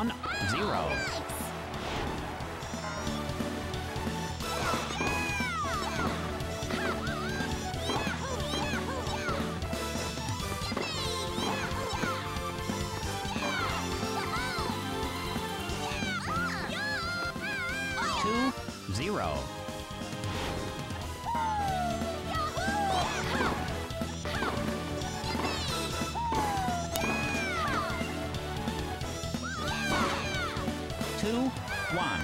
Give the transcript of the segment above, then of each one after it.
One, zero. Two, zero. Two, one.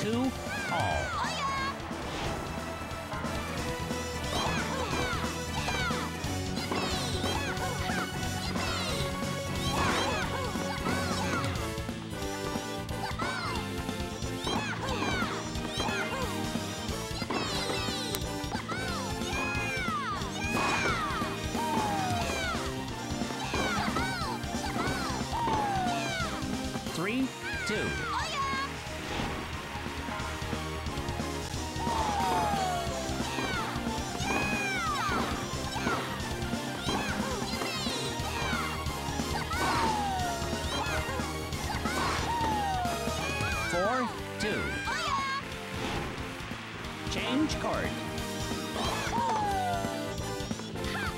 Two, all. Four, two. Change court.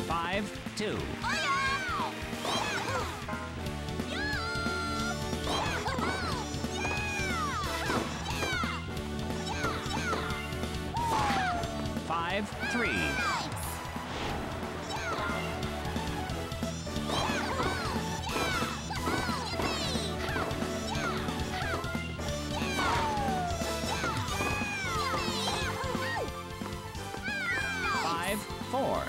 Five, two. Five, three. Five, four.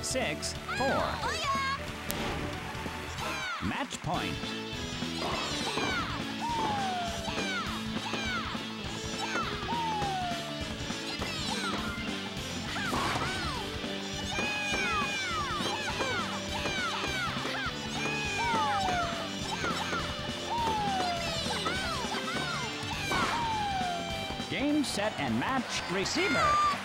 Six, four. Oh, Match point. Game, set, and match receiver.